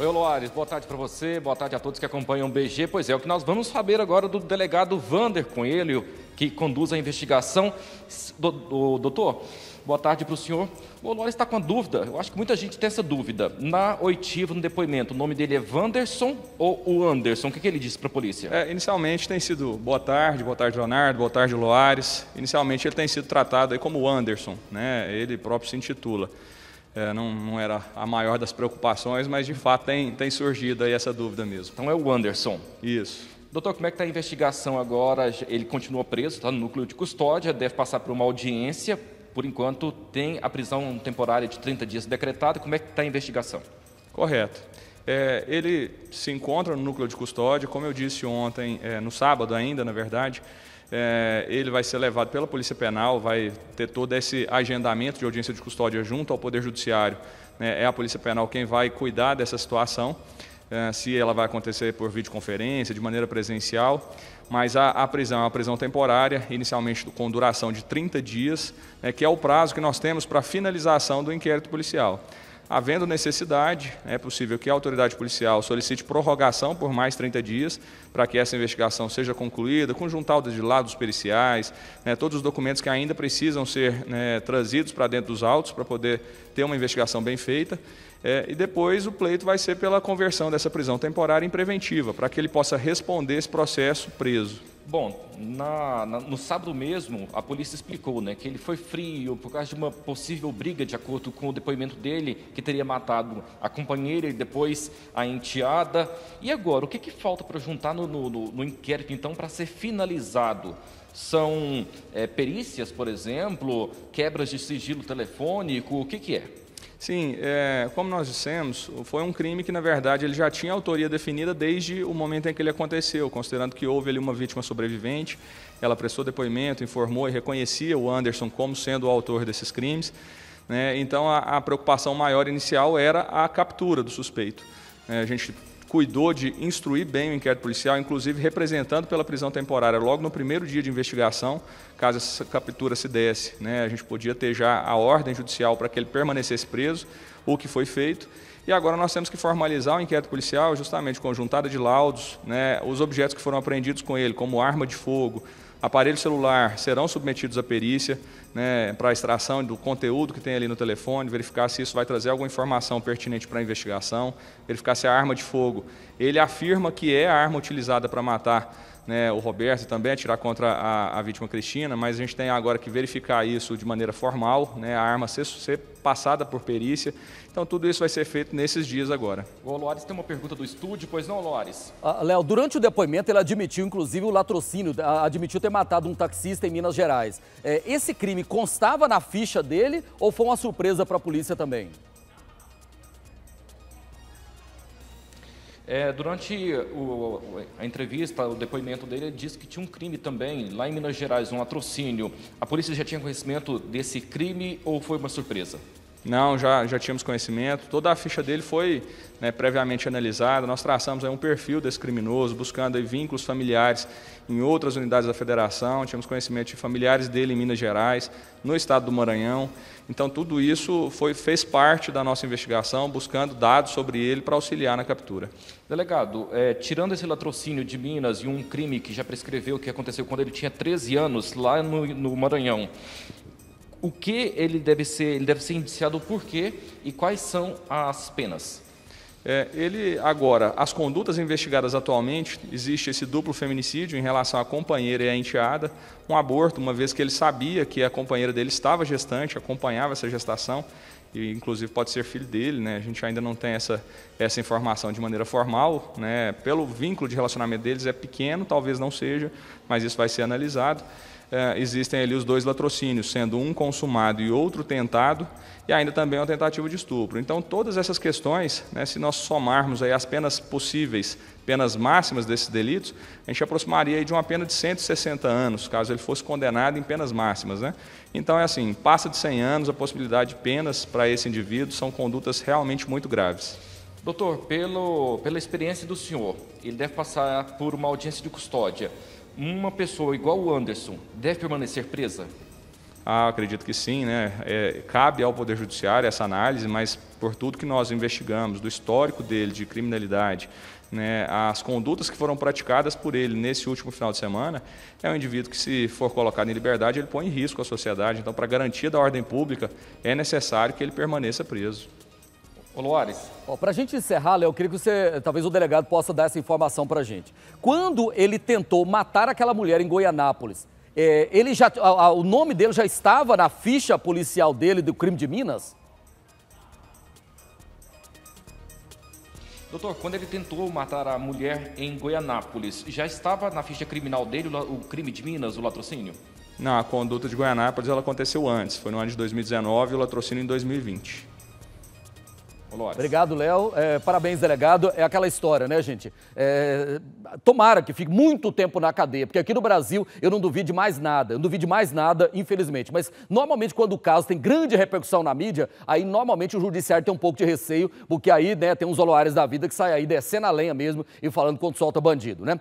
Oi, Loares, boa tarde para você, boa tarde a todos que acompanham o BG. Pois é, o que nós vamos saber agora do delegado Vander Coelho, que conduz a investigação. Do, do, doutor, boa tarde para o senhor. O Loares está com a dúvida, eu acho que muita gente tem essa dúvida. Na oitiva, no depoimento, o nome dele é Vanderson ou o Anderson? O que, que ele disse para a polícia? É, inicialmente tem sido boa tarde, boa tarde, Leonardo, boa tarde, Loares. Inicialmente ele tem sido tratado aí como Anderson, né? ele próprio se intitula. É, não, não, era a maior das preocupações, mas de fato tem, tem surgido aí essa dúvida mesmo. Então é o Anderson. Isso. Doutor, como é que está a investigação agora? Ele continua preso, está no núcleo de custódia, deve passar por uma audiência. Por enquanto, tem a prisão temporária de 30 dias decretada. Como é que está a investigação? Correto. É, ele se encontra no núcleo de custódia, como eu disse ontem, é, no sábado ainda, na verdade, é, ele vai ser levado pela Polícia Penal, vai ter todo esse agendamento de audiência de custódia junto ao Poder Judiciário. Né, é a Polícia Penal quem vai cuidar dessa situação, é, se ela vai acontecer por videoconferência, de maneira presencial. Mas a, a prisão é uma prisão temporária, inicialmente com duração de 30 dias, né, que é o prazo que nós temos para finalização do inquérito policial. Havendo necessidade, é possível que a autoridade policial solicite prorrogação por mais 30 dias para que essa investigação seja concluída, com juntada de lados periciais, né, todos os documentos que ainda precisam ser né, trazidos para dentro dos autos para poder ter uma investigação bem feita. É, e depois o pleito vai ser pela conversão dessa prisão temporária em preventiva, para que ele possa responder esse processo preso. Bom, na, na, no sábado mesmo, a polícia explicou né, que ele foi frio por causa de uma possível briga, de acordo com o depoimento dele, que teria matado a companheira e depois a enteada. E agora, o que, que falta para juntar no, no, no, inquérito, então, para ser finalizado? São é, perícias, por exemplo, quebras de sigilo telefônico, o que, que é? Sim, é, como nós dissemos, foi um crime que, na verdade, ele já tinha autoria definida desde o momento em que ele aconteceu, considerando que houve ali uma vítima sobrevivente, ela prestou depoimento, informou e reconhecia o Anderson como sendo o autor desses crimes. Né? Então, a, a, preocupação maior inicial era a captura do suspeito. É, a gente cuidou de instruir bem o inquérito policial, inclusive representando pela prisão temporária logo no primeiro dia de investigação, caso essa captura se desse. Né, a gente podia ter já a ordem judicial para que ele permanecesse preso, o que foi feito. E agora nós temos que formalizar o inquérito policial, justamente com juntada de laudos, né, os objetos que foram apreendidos com ele, como arma de fogo, Aparelho celular serão submetidos à perícia né, para a extração do conteúdo que tem ali no telefone, verificar se isso vai trazer alguma informação pertinente para a investigação, verificar se a arma de fogo, ele afirma que é a arma utilizada para matar né, o Roberto também atirar contra a, a, vítima Cristina, mas a gente tem agora que verificar isso de maneira formal, né, a arma ser, ser, passada por perícia. Então tudo isso vai ser feito nesses dias agora. O Loares tem uma pergunta do estúdio, pois não, Loares? Ah, Léo, durante o depoimento ele admitiu, inclusive, o latrocínio, admitiu ter matado um taxista em Minas Gerais. É, esse crime constava na ficha dele ou foi uma surpresa para a polícia também? É, durante o, a entrevista, o depoimento dele, ele disse que tinha um crime também, lá em Minas Gerais, um latrocínio. A polícia já tinha conhecimento desse crime ou foi uma surpresa? Não, já, já tínhamos conhecimento. Toda a ficha dele foi né, previamente analisada. Nós traçamos aí um perfil desse criminoso, buscando aí vínculos familiares em outras unidades da federação. Tínhamos conhecimento de familiares dele em Minas Gerais, no estado do Maranhão. Então, tudo isso foi, fez parte da nossa investigação, buscando dados sobre ele para auxiliar na captura. Delegado, é, tirando esse latrocínio de Minas e um crime que já prescreveu, que aconteceu quando ele tinha 13 anos, lá no, no Maranhão, o que ele deve ser, ele deve ser indiciado por quê e quais são as penas? É, ele agora, as condutas investigadas atualmente, existe esse duplo feminicídio em relação à companheira e à enteada, um aborto, uma vez que ele sabia que a companheira dele estava gestante, acompanhava essa gestação, e inclusive pode ser filho dele, né? A gente ainda não tem essa, essa informação de maneira formal, né? Pelo vínculo de relacionamento deles é pequeno, talvez não seja, mas isso vai ser analisado é, existem ali os dois latrocínios, sendo um consumado e outro tentado, e ainda também uma tentativa de estupro. Então, todas essas questões, né, se nós somarmos aí as penas possíveis, penas máximas desses delitos, a gente aproximaria de uma pena de 160 anos, caso ele fosse condenado em penas máximas. Né? Então, é assim, passa de 100 anos, a possibilidade de penas para esse indivíduo são condutas realmente muito graves. Doutor, pelo, pela experiência do senhor, ele deve passar por uma audiência de custódia uma pessoa igual o Anderson deve permanecer presa? Ah, acredito que sim, né? É, cabe ao Poder Judiciário essa análise, mas por tudo que nós investigamos, do histórico dele de criminalidade, né, as condutas que foram praticadas por ele nesse último final de semana, é um indivíduo que, se for colocado em liberdade, ele põe em risco a sociedade. Então, para garantia da ordem pública, é necessário que ele permaneça preso. Ô. Para a gente encerrar, Léo, eu queria que você, talvez o delegado possa dar essa informação para a gente. Quando ele tentou matar aquela mulher em Goianápolis, é, ele já, a, a, o nome dele já estava na ficha policial dele do crime de Minas? Doutor, quando ele tentou matar a mulher em Goianápolis, já estava na ficha criminal dele o crime de Minas, o latrocínio? Não, a conduta de Goianápolis ela aconteceu antes, foi no ano de 2019 e o latrocínio em 2020. Obrigado, Léo. É, parabéns, delegado. É aquela história, né, gente? É, tomara que fique muito tempo na cadeia, porque aqui no Brasil eu não duvido de mais nada. Eu não duvido de mais nada, infelizmente. Mas normalmente, quando o caso tem grande repercussão na mídia, aí normalmente o judiciário tem um pouco de receio, porque aí né, tem uns oloares da vida que saem aí descendo a lenha mesmo e falando quando solta bandido, né?